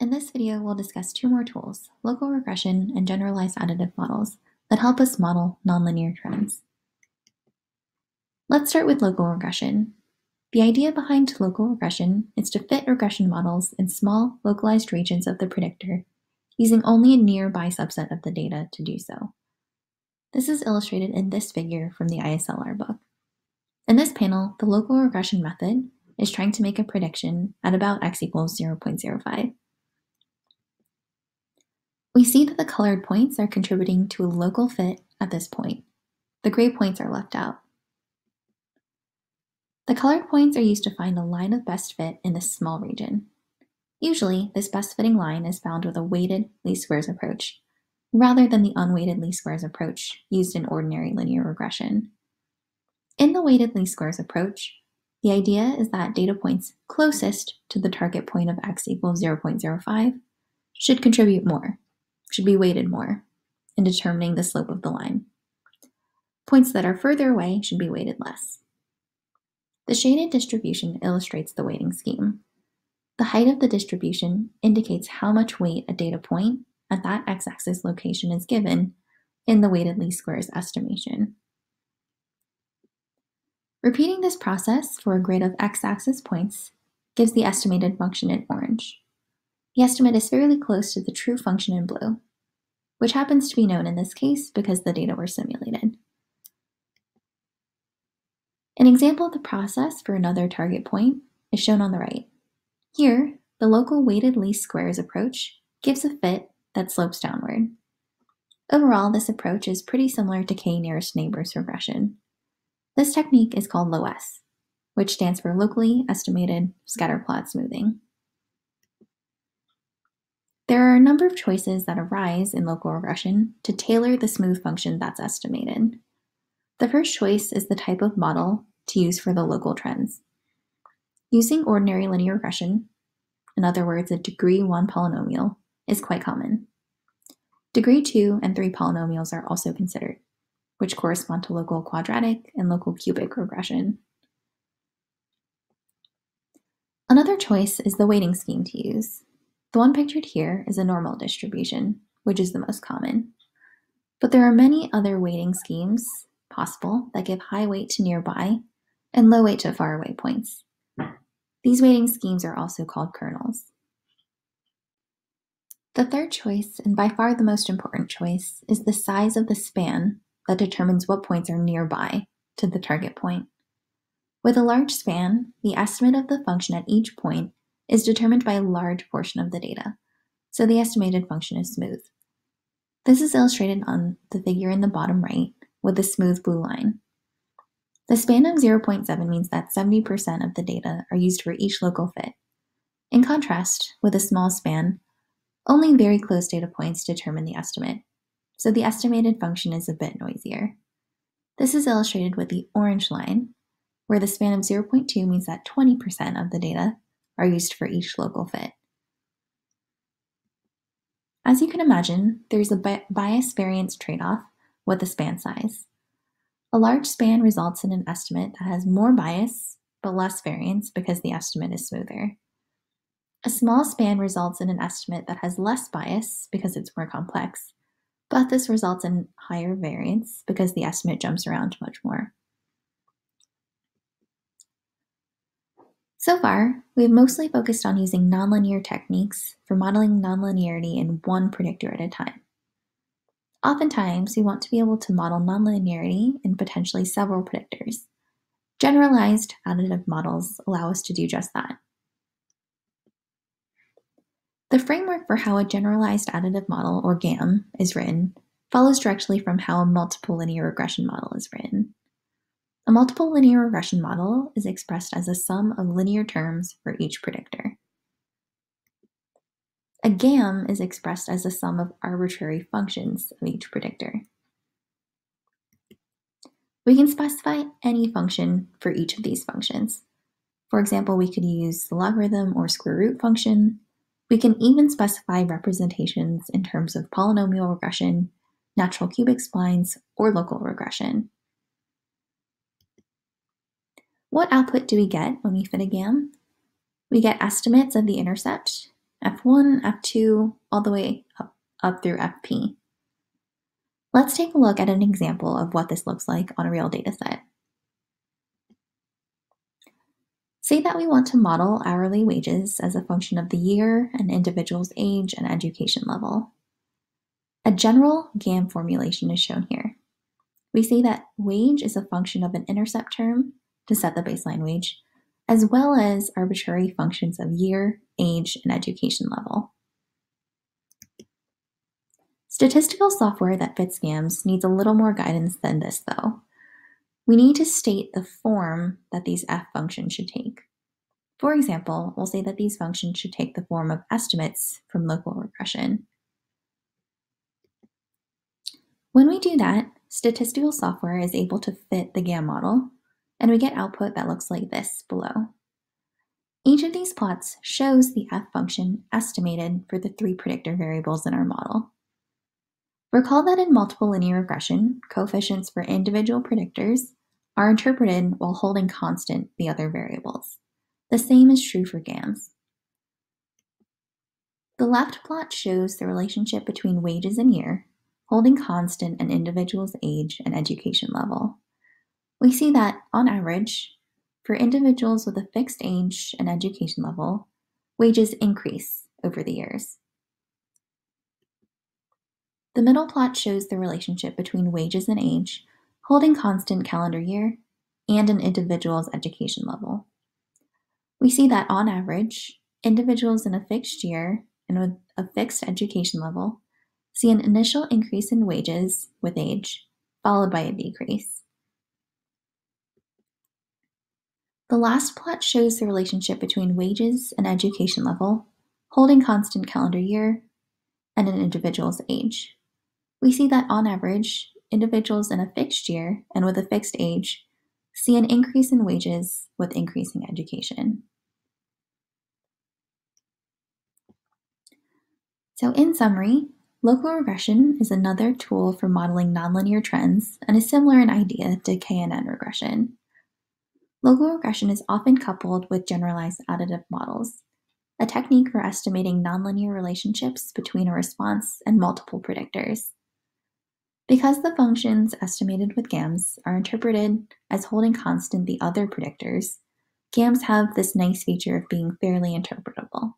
In this video, we'll discuss two more tools, local regression and generalized additive models, that help us model nonlinear trends. Let's start with local regression. The idea behind local regression is to fit regression models in small, localized regions of the predictor, using only a nearby subset of the data to do so. This is illustrated in this figure from the ISLR book. In this panel, the local regression method is trying to make a prediction at about x equals 0.05. We see that the colored points are contributing to a local fit at this point. The gray points are left out. The colored points are used to find a line of best fit in this small region. Usually, this best fitting line is found with a weighted least squares approach, rather than the unweighted least squares approach used in ordinary linear regression. In the weighted least squares approach, the idea is that data points closest to the target point of x equals 0.05 should contribute more, should be weighted more in determining the slope of the line. Points that are further away should be weighted less. The shaded distribution illustrates the weighting scheme. The height of the distribution indicates how much weight a data point at that x-axis location is given in the weighted least squares estimation. Repeating this process for a grid of x-axis points gives the estimated function in orange. The estimate is fairly close to the true function in blue, which happens to be known in this case because the data were simulated. An example of the process for another target point is shown on the right. Here, the local weighted least squares approach gives a fit that slopes downward. Overall, this approach is pretty similar to k-nearest neighbors regression. This technique is called LOESS, which stands for Locally Estimated Scatterplot Smoothing. There are a number of choices that arise in local regression to tailor the smooth function that's estimated. The first choice is the type of model to use for the local trends. Using ordinary linear regression, in other words, a degree 1 polynomial, is quite common. Degree 2 and 3 polynomials are also considered, which correspond to local quadratic and local cubic regression. Another choice is the weighting scheme to use. The one pictured here is a normal distribution, which is the most common. But there are many other weighting schemes possible that give high weight to nearby and low weight to faraway points. These weighting schemes are also called kernels. The third choice, and by far the most important choice, is the size of the span that determines what points are nearby to the target point. With a large span, the estimate of the function at each point is determined by a large portion of the data, so the estimated function is smooth. This is illustrated on the figure in the bottom right with the smooth blue line. The span of 0.7 means that 70% of the data are used for each local fit. In contrast, with a small span, only very close data points determine the estimate, so the estimated function is a bit noisier. This is illustrated with the orange line, where the span of 0.2 means that 20% of the data are used for each local fit. As you can imagine, there's a bias variance trade-off with the span size. A large span results in an estimate that has more bias but less variance because the estimate is smoother. A small span results in an estimate that has less bias because it's more complex, but this results in higher variance because the estimate jumps around much more. So far, we have mostly focused on using nonlinear techniques for modeling nonlinearity in one predictor at a time. Oftentimes, we want to be able to model nonlinearity in potentially several predictors. Generalized additive models allow us to do just that. The framework for how a generalized additive model, or GAM, is written follows directly from how a multiple linear regression model is written. A multiple linear regression model is expressed as a sum of linear terms for each predictor. A GAM is expressed as a sum of arbitrary functions of each predictor. We can specify any function for each of these functions. For example, we could use the logarithm or square root function. We can even specify representations in terms of polynomial regression, natural cubic splines, or local regression. What output do we get when we fit a GAM? We get estimates of the intercept, f1, f2, all the way up, up through fp. Let's take a look at an example of what this looks like on a real data set. Say that we want to model hourly wages as a function of the year, an individual's age, and education level. A general GAM formulation is shown here. We say that wage is a function of an intercept term to set the baseline wage, as well as arbitrary functions of year, age, and education level. Statistical software that fits GAMS needs a little more guidance than this, though. We need to state the form that these f functions should take. For example, we'll say that these functions should take the form of estimates from local regression. When we do that, statistical software is able to fit the GAM model, and we get output that looks like this below. Each of these plots shows the f function estimated for the three predictor variables in our model. Recall that in multiple linear regression, coefficients for individual predictors are interpreted while holding constant the other variables. The same is true for GAMS. The left plot shows the relationship between wages and year, holding constant an individual's age and education level. We see that, on average, for individuals with a fixed age and education level, wages increase over the years. The middle plot shows the relationship between wages and age, holding constant calendar year, and an individual's education level. We see that on average, individuals in a fixed year and with a fixed education level see an initial increase in wages with age, followed by a decrease. The last plot shows the relationship between wages and education level, holding constant calendar year, and an individual's age. We see that on average, individuals in a fixed year and with a fixed age see an increase in wages with increasing education. So in summary, local regression is another tool for modeling nonlinear trends and is similar in idea to KNN regression. Local regression is often coupled with generalized additive models, a technique for estimating nonlinear relationships between a response and multiple predictors. Because the functions estimated with GAMS are interpreted as holding constant the other predictors, GAMS have this nice feature of being fairly interpretable.